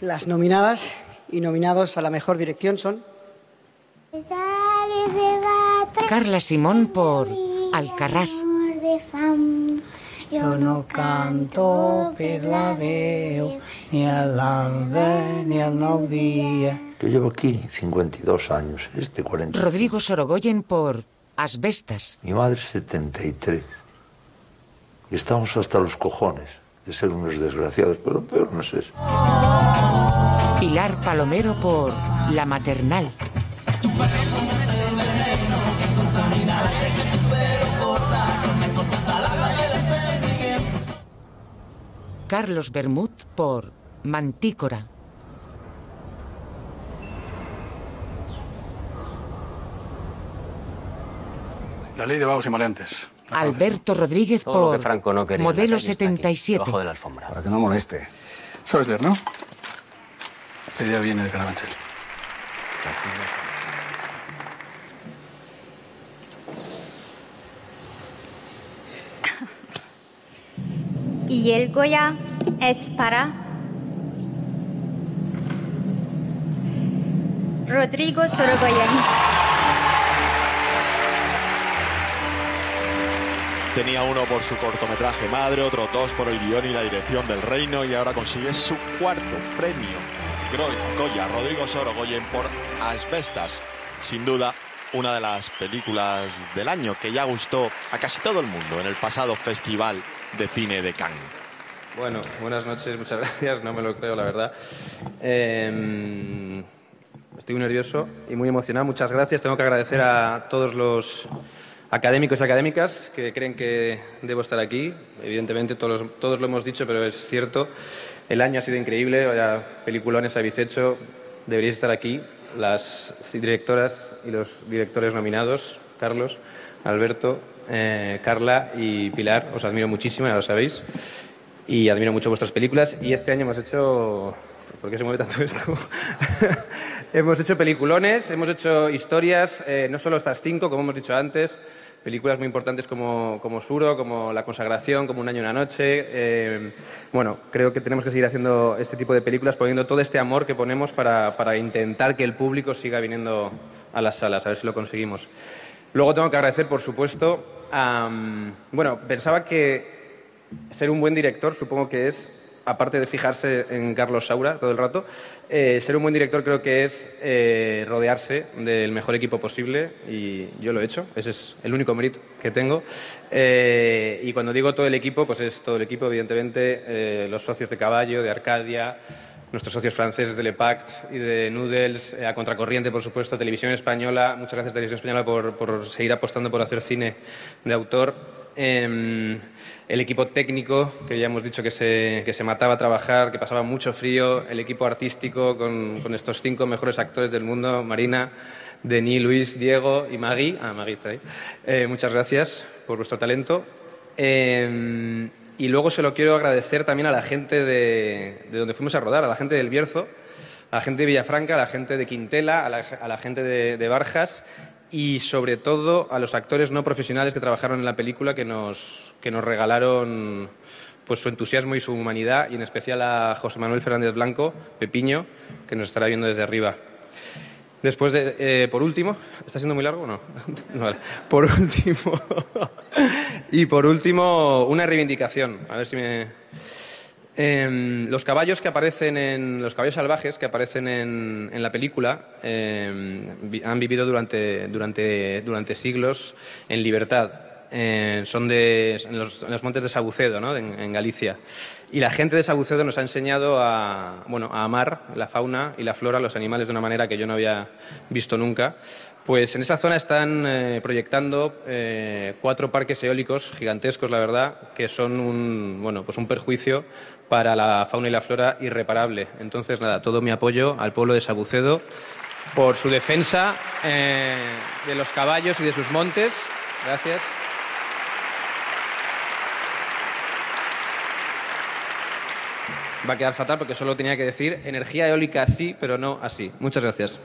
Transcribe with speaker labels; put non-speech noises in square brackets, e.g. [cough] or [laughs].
Speaker 1: Las nominadas y nominados a la mejor dirección son
Speaker 2: Carla Simón por Alcarrás.
Speaker 3: Yo no canto per la veo, ni al alba ni al nou día.
Speaker 4: Yo llevo aquí 52 años, este 40.
Speaker 2: Rodrigo Sorogoyen por Asbestas.
Speaker 4: Mi madre 73. Y estamos hasta los cojones de ser unos desgraciados, pero lo peor no es eso.
Speaker 2: Pilar Palomero por La Maternal. Carlos Bermud por Mantícora.
Speaker 5: La ley de vagos y maleantes.
Speaker 2: Alberto Rodríguez
Speaker 6: Todo lo
Speaker 2: por
Speaker 6: que Franco no quería
Speaker 2: Modelo
Speaker 6: calle está aquí,
Speaker 2: 77.
Speaker 6: debajo de la alfombra.
Speaker 5: Para que no moleste. Sabes leer, ¿no? Esta idea viene de Carabanchel.
Speaker 7: Y el Goya es para Rodrigo Sorogoyen.
Speaker 8: Tenía uno por su cortometraje Madre, otros dos por el guion y la dirección del reino y ahora consigue su cuarto premio. Goya, Rodrigo Sorogoyen por Asbestas. Sin duda, una de las películas del año que ya gustó a casi todo el mundo en el pasado Festival de Cine de Cannes.
Speaker 9: Bueno, buenas noches, muchas [laughs] gracias, no me lo creo, la verdad. Eh, estoy muy nervioso y muy emocionado, muchas gracias. Tengo que agradecer a todos los académicos y académicas que creen que debo estar aquí. Evidentemente, todos, todos lo hemos dicho, pero es cierto. El año ha sido increíble, vaya peliculones habéis hecho, deberíais estar aquí. Las directoras y los directores nominados, Carlos, Alberto, eh, Carla y Pilar, os admiro muchísimo, ya lo sabéis y admiro mucho vuestras películas. Y este año hemos hecho. ¿Por qué se mueve tanto esto? [laughs] hemos hecho peliculones, hemos hecho historias, eh, no solo estas cinco, como hemos dicho antes, películas muy importantes como, como Suro, como La Consagración, como Un año y una noche. eh, bueno, creo que tenemos que seguir haciendo este tipo de películas, poniendo todo este amor que ponemos para, para intentar que el público siga viniendo a las salas, a ver si lo conseguimos. Luego tengo que agradecer, por supuesto, mm, Bueno, pensaba que ser un buen director supongo que es, aparte de fijarse en Carlos Saura todo el rato, eh, ser un buen director creo que es eh, rodearse del mejor equipo posible y yo lo he hecho, ese es el único mérito que tengo. Eh, y cuando digo todo el equipo, pues es todo el equipo, evidentemente, los socios de Caballo, de Arcadia, nuestros socios franceses de Le Pact y de Noodles, eh, a Contracorriente, por supuesto, Televisión Española. Muchas gracias, Televisión Española, por, por seguir apostando por hacer cine de autor. Em, el equipo técnico, que ya hemos dicho que se, que se mataba a trabajar, que pasaba mucho frío. El equipo artístico, con, con estos cinco mejores actores del mundo, Marina, Denis, Luis, Diego y Magui. Ah, Magui está ahí. Eh, muchas gracias por vuestro talento. Eh, y luego se lo quiero agradecer también a la gente de, de donde fuimos a rodar, a la gente del Bierzo, a la gente de Villafranca, a la gente de Quintela, a la, a la gente de, de Barjas y sobre todo a los actores no profesionales que trabajaron en la película que nos, que nos regalaron pues, su entusiasmo y su humanidad y en especial a José Manuel Fernández Blanco, Pepiño, que nos estará viendo desde arriba. Después de, eh, por último, ¿está siendo muy largo o no? [laughs] Vale. Por último, [laughs] y por último, una reivindicación. A ver si me. Em, los caballos que aparecen en. Los caballos salvajes que aparecen en, en la película em, han vivido durante, durante, durante siglos en libertad. Eh, son de, en, los, en los montes de Sabucedo, ¿no? en, Galicia. Y la gente de Sabucedo nos ha enseñado a, bueno, a amar la fauna y la flora, los animales, de una manera que yo no había visto nunca. Pues en esa zona están eh, proyectando eh, cuatro parques eólicos gigantescos, la verdad, que son un, bueno, pues un perjuicio para la fauna y la flora irreparable. Entonces, nada, todo mi apoyo al pueblo de Sabucedo por su defensa de los caballos y de sus montes. Gracias. Va a quedar fatal porque solo tenía que decir energía eólica sí, pero no así. Muchas gracias.